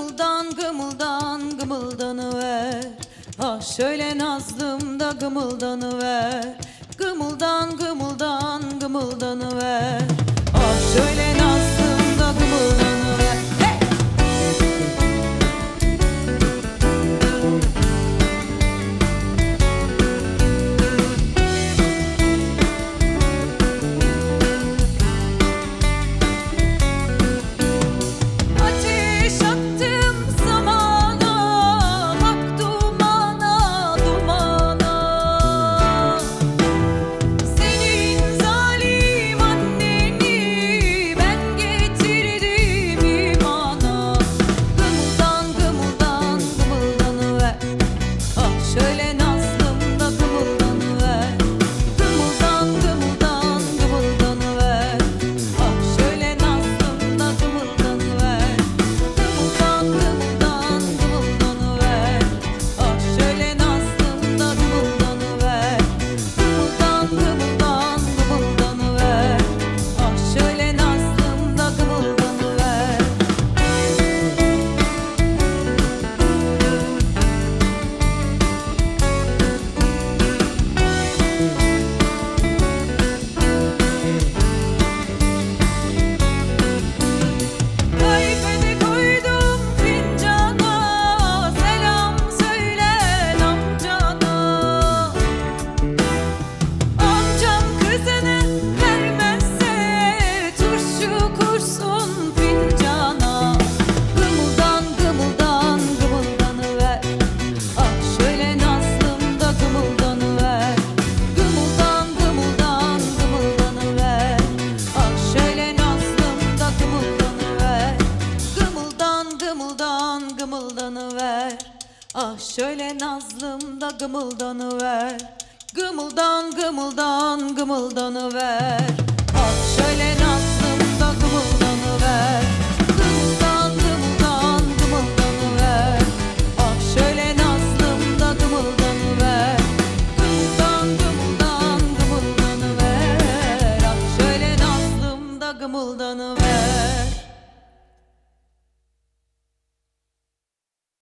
gımıldan gımıldan gımıldanıver. Ah şöyle nazlım da gımıldanıver. Gımıldan gımıldan gımıldanıver. Ah şöyle Ah şöyle nazlımda gımıldanıver. Gımıldan gımıldan gımıldanıver. Ah şöyle nazlımda gımıldanıver. Gımıldan gımıldan gımıldanıver. Ah şöyle nazlımda gımıldanıver. Gımıldan gımıldan gımıldanıver. Ah şöyle nazlımda gımıldanıver.